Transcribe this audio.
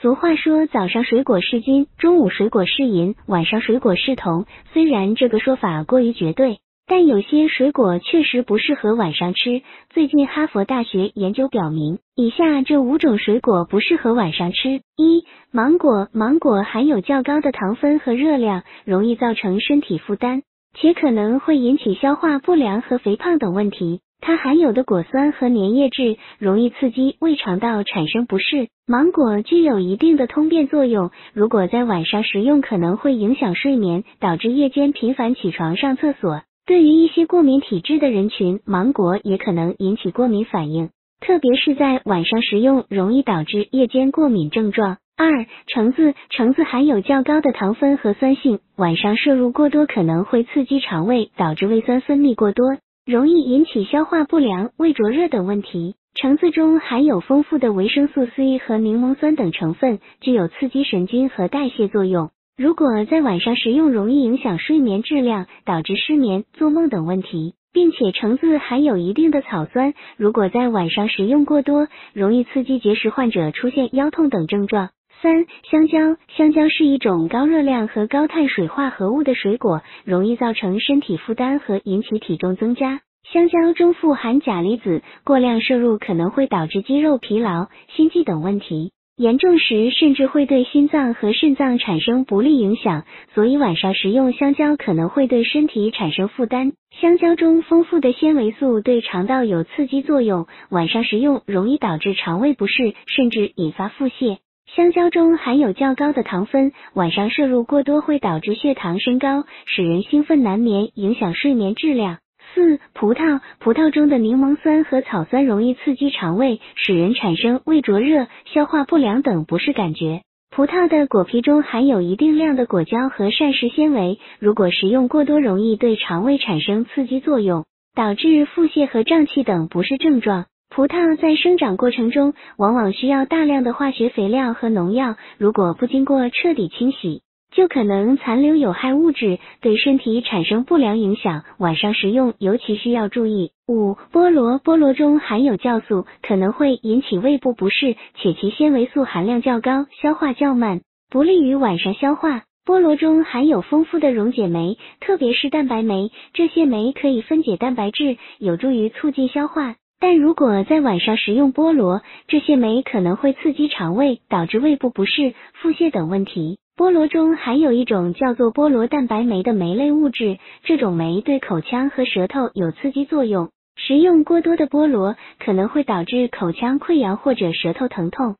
俗话说，早上水果是金，中午水果是银，晚上水果是铜。虽然这个说法过于绝对，但有些水果确实不适合晚上吃。最近哈佛大学研究表明，以下这五种水果不适合晚上吃：一、芒果，芒果含有较高的糖分和热量，容易造成身体负担，且可能会引起消化不良和肥胖等问题。它含有的果酸和粘液质容易刺激胃肠道产生不适。芒果具有一定的通便作用，如果在晚上食用，可能会影响睡眠，导致夜间频繁起床上厕所。对于一些过敏体质的人群，芒果也可能引起过敏反应，特别是在晚上食用，容易导致夜间过敏症状。二、橙子，橙子含有较高的糖分和酸性，晚上摄入过多可能会刺激肠胃，导致胃酸分泌过多。容易引起消化不良、胃灼热等问题。橙子中含有丰富的维生素 C 和柠檬酸等成分，具有刺激神经和代谢作用。如果在晚上食用，容易影响睡眠质量，导致失眠、做梦等问题。并且橙子含有一定的草酸，如果在晚上食用过多，容易刺激结石患者出现腰痛等症状。三、香蕉，香蕉是一种高热量和高碳水化合物的水果，容易造成身体负担和引起体重增加。香蕉中富含钾离子，过量摄入可能会导致肌肉疲劳、心悸等问题，严重时甚至会对心脏和肾脏产生不利影响。所以晚上食用香蕉可能会对身体产生负担。香蕉中丰富的纤维素对肠道有刺激作用，晚上食用容易导致肠胃不适，甚至引发腹泻。香蕉中含有较高的糖分，晚上摄入过多会导致血糖升高，使人兴奋难眠，影响睡眠质量。四、葡萄，葡萄中的柠檬酸和草酸容易刺激肠胃，使人产生胃灼热、消化不良等不适感觉。葡萄的果皮中含有一定量的果胶和膳食纤维，如果食用过多，容易对肠胃产生刺激作用，导致腹泻和胀气等不适症状。葡萄在生长过程中往往需要大量的化学肥料和农药，如果不经过彻底清洗，就可能残留有害物质，对身体产生不良影响。晚上食用尤其需要注意。五、菠萝，菠萝中含有酵素，可能会引起胃部不适，且其纤维素含量较高，消化较慢，不利于晚上消化。菠萝中含有丰富的溶解酶，特别是蛋白酶，这些酶可以分解蛋白质，有助于促进消化。但如果在晚上食用菠萝，这些酶可能会刺激肠胃，导致胃部不适、腹泻等问题。菠萝中含有一种叫做菠萝蛋白酶的酶类物质，这种酶对口腔和舌头有刺激作用。食用过多的菠萝可能会导致口腔溃疡或者舌头疼痛。